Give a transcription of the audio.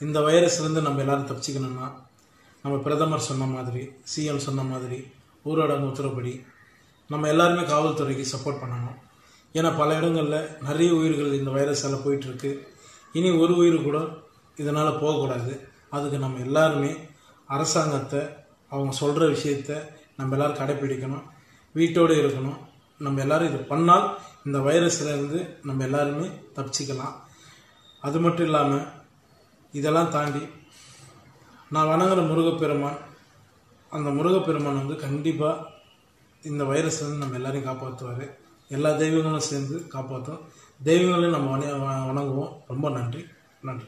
இந்த வைரஸ்லேருந்து நம்ம எல்லாரும் தப்பிச்சுக்கணும்னா நம்ம பிரதமர் சொன்ன மாதிரி சிஎம் சொன்ன மாதிரி ஊரடங்கு உத்தரப்படி நம்ம எல்லாருமே காவல்துறைக்கு சப்போர்ட் பண்ணணும். ஏன்னா பல இடங்களில் நிறைய உயிர்கள் இந்த வைரஸால் போயிட்டுருக்கு. இனி ஒரு உயிர் கூட இதனால் போகக்கூடாது. அதுக்கு நம்ம எல்லாருமே அரசாங்கத்தை அவங்க சொல்கிற விஷயத்த நம்ம எல்லோரும் கடைப்பிடிக்கணும். வீட்டோடு இருக்கணும். நம்ம எல்லாரும் இது பண்ணால் இந்த வைரஸ்லேருந்து நம்ம எல்லாருமே தப்பிச்சிக்கலாம். அது மட்டும் இல்லாமல் இதெல்லாம் தாண்டி நான் வணங்குற முருகப்பெருமான் அந்த முருகப்பெருமான் வந்து கண்டிப்பாக இந்த வைரஸ்லேருந்து நம்ம எல்லாரையும் காப்பாற்றுவார் எல்லா தெய்வங்களும் சேர்ந்து காப்பாற்றும் தெய்வங்களையும் நம்ம வண- வணங்குவோம். ரொம்ப நன்றி. நன்றி.